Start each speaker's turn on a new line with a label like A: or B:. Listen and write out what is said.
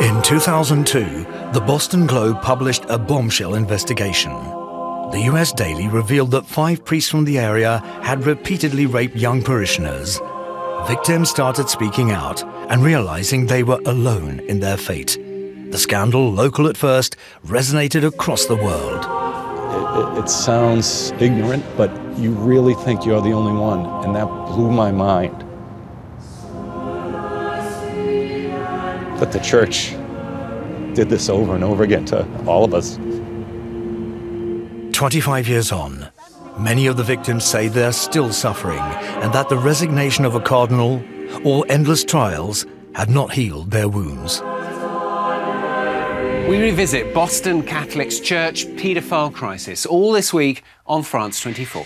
A: In 2002, the Boston Globe published a bombshell investigation. The US Daily revealed that five priests from the area had repeatedly raped young parishioners. Victims started speaking out and realizing they were alone in their fate. The scandal, local at first, resonated across the world.
B: It, it, it sounds ignorant, but you really think you're the only one, and that blew my mind. That the church did this over and over again to all of us.
A: 25 years on, many of the victims say they're still suffering and that the resignation of a cardinal or endless trials had not healed their wounds.
C: We revisit Boston Catholic's church paedophile crisis all this week on France 24.